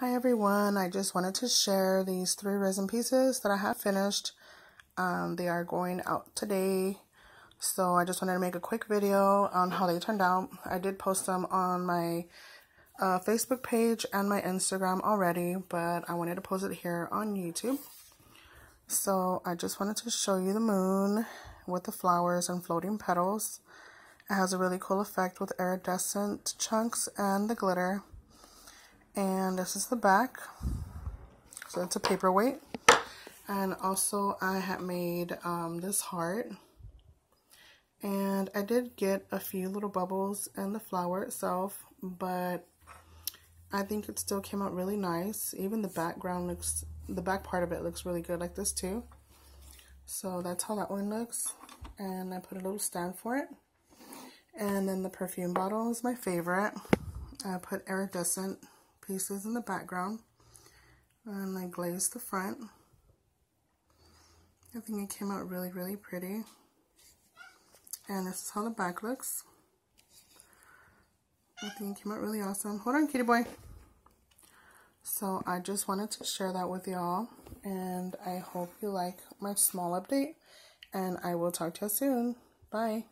Hi everyone, I just wanted to share these three resin pieces that I have finished. Um, they are going out today, so I just wanted to make a quick video on how they turned out. I did post them on my uh, Facebook page and my Instagram already, but I wanted to post it here on YouTube. So I just wanted to show you the moon with the flowers and floating petals. It has a really cool effect with iridescent chunks and the glitter and this is the back. So it's a paperweight. And also I had made um, this heart. And I did get a few little bubbles in the flower itself but I think it still came out really nice. Even the background looks the back part of it looks really good like this too. So that's how that one looks. And I put a little stand for it. And then the perfume bottle is my favorite. I put iridescent pieces in the background and I glazed the front. I think it came out really, really pretty. And this is how the back looks. I think it came out really awesome. Hold on, kitty boy. So I just wanted to share that with y'all. And I hope you like my small update. And I will talk to you soon. Bye.